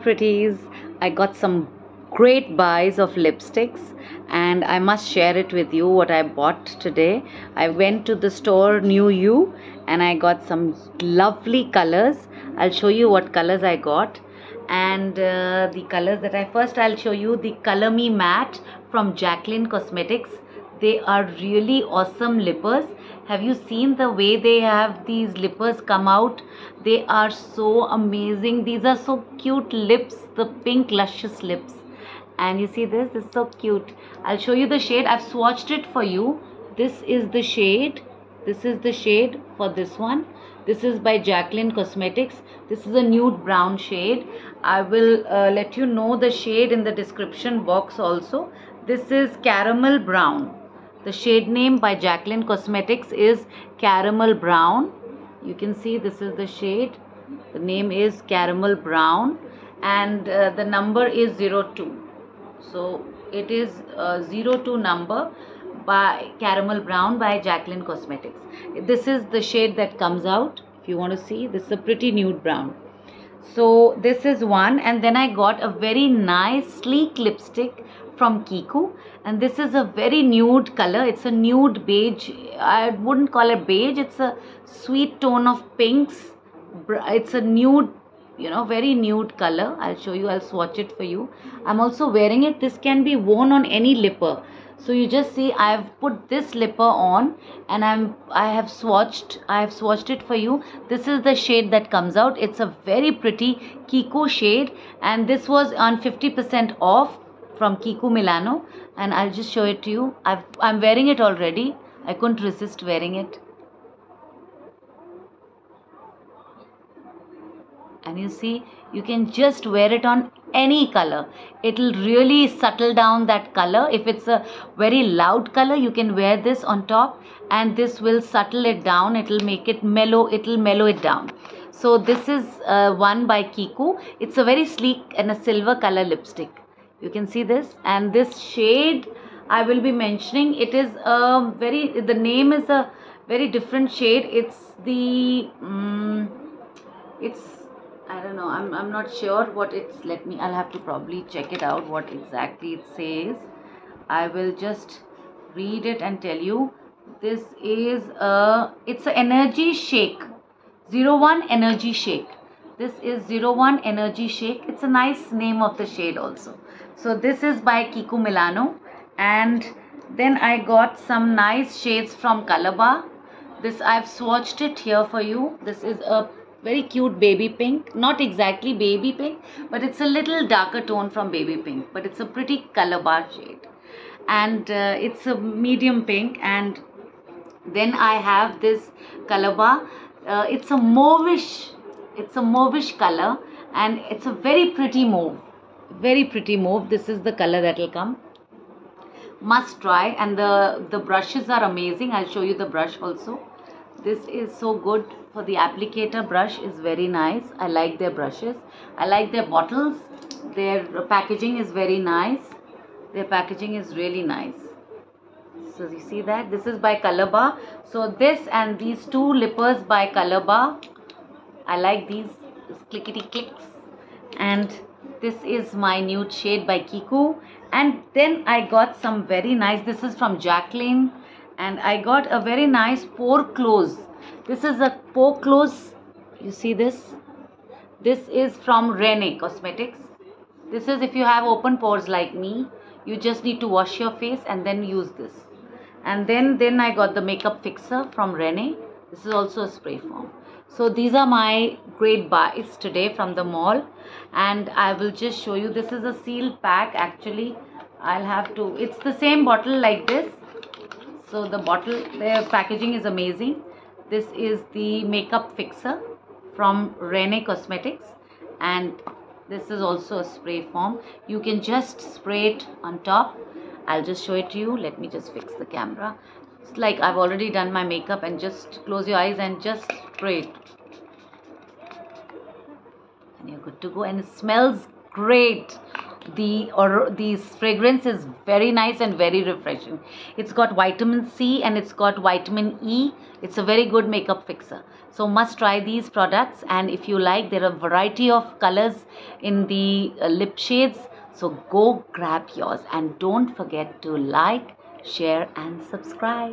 pretties. I got some great buys of lipsticks and I must share it with you what I bought today. I went to the store New U and I got some lovely colors. I'll show you what colors I got and uh, the colors that I first I'll show you the Color Me Matte from Jacqueline Cosmetics. They are really awesome lippers. Have you seen the way they have these lippers come out? They are so amazing. These are so cute lips the pink luscious lips. And you see this? This is so cute. I'll show you the shade. I've swatched it for you. This is the shade. This is the shade for this one. This is by Jacqueline Cosmetics. This is a nude brown shade. I will uh, let you know the shade in the description box also. This is caramel brown the shade name by Jacqueline Cosmetics is Caramel Brown. You can see this is the shade. The name is Caramel Brown and uh, the number is 02. So it is a 02 number by Caramel Brown by Jacqueline Cosmetics. This is the shade that comes out. If you want to see, this is a pretty nude brown. So this is one and then I got a very nice sleek lipstick from Kiko. And this is a very nude color. It's a nude beige. I wouldn't call it beige. It's a sweet tone of pinks. It's a nude you know very nude color. I'll show you. I'll swatch it for you. I'm also wearing it. This can be worn on any lipper. So you just see I've put this lipper on and I'm I have swatched I have swatched it for you. This is the shade that comes out. It's a very pretty Kiko shade. And this was on 50% off from Kiko Milano and I'll just show it to you. I've, I'm wearing it already. I couldn't resist wearing it. And you see, you can just wear it on any color. It'll really settle down that color. If it's a very loud color, you can wear this on top and this will settle it down. It'll make it mellow. It'll mellow it down. So this is uh, one by Kiko. It's a very sleek and a silver color lipstick you can see this. And this shade I will be mentioning it is a very the name is a very different shade. It's the um, it's I don't know. I'm, I'm not sure what it's let me I'll have to probably check it out what exactly it says. I will just read it and tell you. This is a it's an energy shake. Zero one energy shake. This is zero one energy shake. It's a nice name of the shade also so this is by Kiko Milano and then I got some nice shades from Colorbar. This I've swatched it here for you. This is a very cute baby pink. Not exactly baby pink but it's a little darker tone from baby pink but it's a pretty Colorbar shade. And uh, it's a medium pink and then I have this Colorbar. Uh, it's a mauvish, it's a mauvish color and it's a very pretty mauve very pretty mauve this is the color that will come. Must try. And the the brushes are amazing. I'll show you the brush also. This is so good for the applicator brush. Is very nice. I like their brushes. I like their bottles. Their packaging is very nice. Their packaging is really nice. So you see that? This is by Colorbar so this and these two lippers by Colorbar I like these clickety clicks. And this is my nude shade by Kiko. And then I got some very nice this is from Jacqueline. and I got a very nice pore close. This is a pore close. You see this? This is from Renee Cosmetics. This is if you have open pores like me you just need to wash your face and then use this. And then then I got the makeup fixer from Renee. This is also a spray form so these are my great buys today from the mall. And I will just show you. This is a sealed pack actually. I'll have to it's the same bottle like this. So the bottle the packaging is amazing. This is the makeup fixer from Renee Cosmetics. And this is also a spray form. You can just spray it on top. I'll just show it to you. Let me just fix the camera. It's like I've already done my makeup and just close your eyes and just spray and you're good to go. And it smells great. The or the fragrance is very nice and very refreshing. It's got vitamin c and it's got vitamin e. It's a very good makeup fixer. So must try these products. And if you like there are a variety of colors in the uh, lip shades. So go grab yours. And don't forget to like share and subscribe